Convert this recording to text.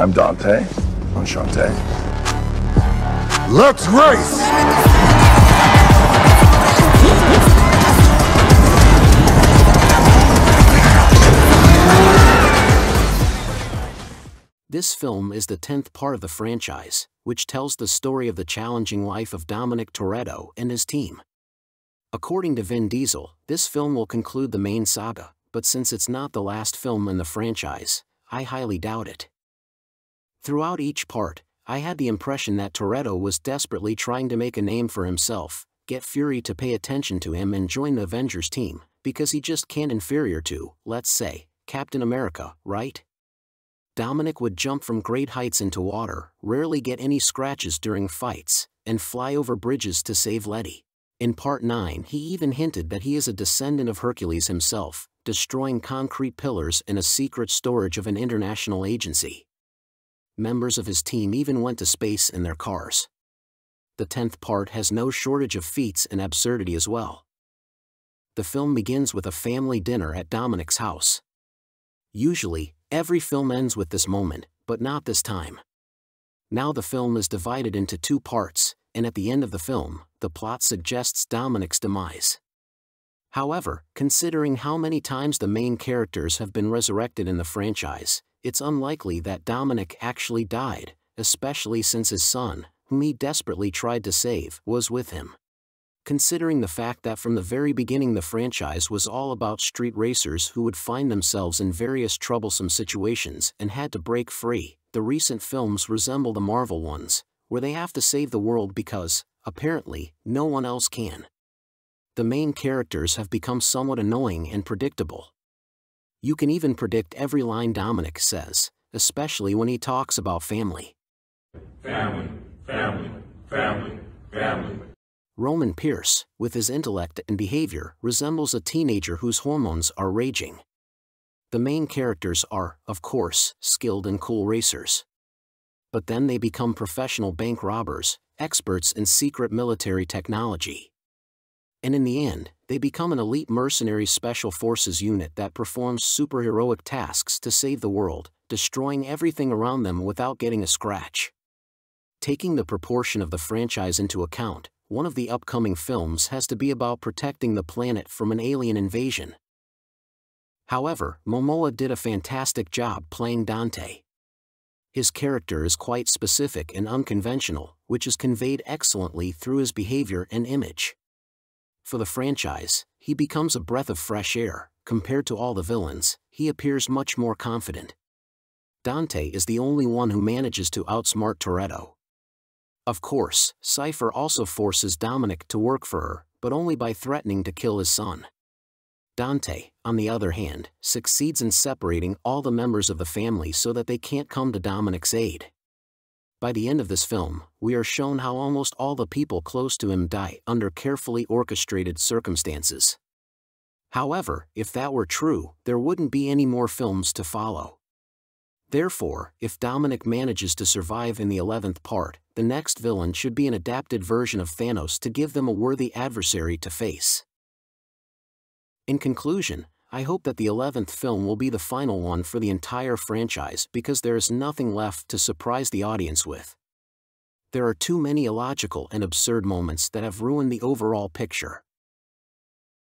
I'm Dante. Enchanté. Let's race! This film is the 10th part of the franchise, which tells the story of the challenging life of Dominic Toretto and his team. According to Vin Diesel, this film will conclude the main saga, but since it's not the last film in the franchise, I highly doubt it. Throughout each part, I had the impression that Toretto was desperately trying to make a name for himself, get Fury to pay attention to him and join the Avengers team, because he just can't inferior to, let's say, Captain America, right? Dominic would jump from great heights into water, rarely get any scratches during fights, and fly over bridges to save Letty. In Part 9 he even hinted that he is a descendant of Hercules himself, destroying concrete pillars in a secret storage of an international agency. Members of his team even went to space in their cars. The tenth part has no shortage of feats and absurdity as well. The film begins with a family dinner at Dominic's house. Usually, every film ends with this moment, but not this time. Now the film is divided into two parts, and at the end of the film, the plot suggests Dominic's demise. However, considering how many times the main characters have been resurrected in the franchise, it's unlikely that Dominic actually died, especially since his son, whom he desperately tried to save, was with him. Considering the fact that from the very beginning the franchise was all about street racers who would find themselves in various troublesome situations and had to break free, the recent films resemble the Marvel ones, where they have to save the world because, apparently, no one else can the main characters have become somewhat annoying and predictable. You can even predict every line Dominic says, especially when he talks about family. Family, family, family, family. Roman Pearce, with his intellect and behavior, resembles a teenager whose hormones are raging. The main characters are, of course, skilled and cool racers. But then they become professional bank robbers, experts in secret military technology and in the end, they become an elite mercenary special forces unit that performs superheroic tasks to save the world, destroying everything around them without getting a scratch. Taking the proportion of the franchise into account, one of the upcoming films has to be about protecting the planet from an alien invasion. However, Momoa did a fantastic job playing Dante. His character is quite specific and unconventional, which is conveyed excellently through his behavior and image. For the franchise, he becomes a breath of fresh air. Compared to all the villains, he appears much more confident. Dante is the only one who manages to outsmart Toretto. Of course, Cypher also forces Dominic to work for her, but only by threatening to kill his son. Dante, on the other hand, succeeds in separating all the members of the family so that they can't come to Dominic's aid. By the end of this film, we are shown how almost all the people close to him die under carefully orchestrated circumstances. However, if that were true, there wouldn't be any more films to follow. Therefore, if Dominic manages to survive in the 11th part, the next villain should be an adapted version of Thanos to give them a worthy adversary to face. In conclusion, I hope that the 11th film will be the final one for the entire franchise because there is nothing left to surprise the audience with. There are too many illogical and absurd moments that have ruined the overall picture.